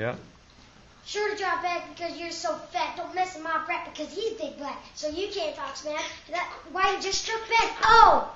Yeah. Sure to drop back because you're so fat. Don't mess with my brat because he's big black. So you can't talk smack. That why you just struck back? Oh.